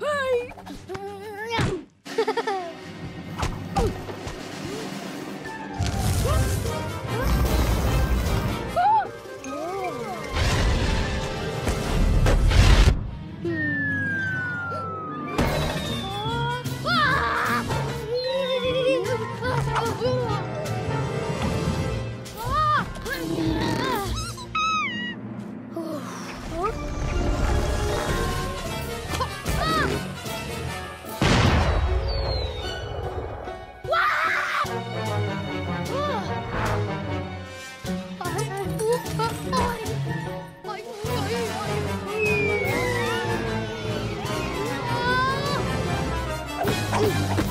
Ai! Bye.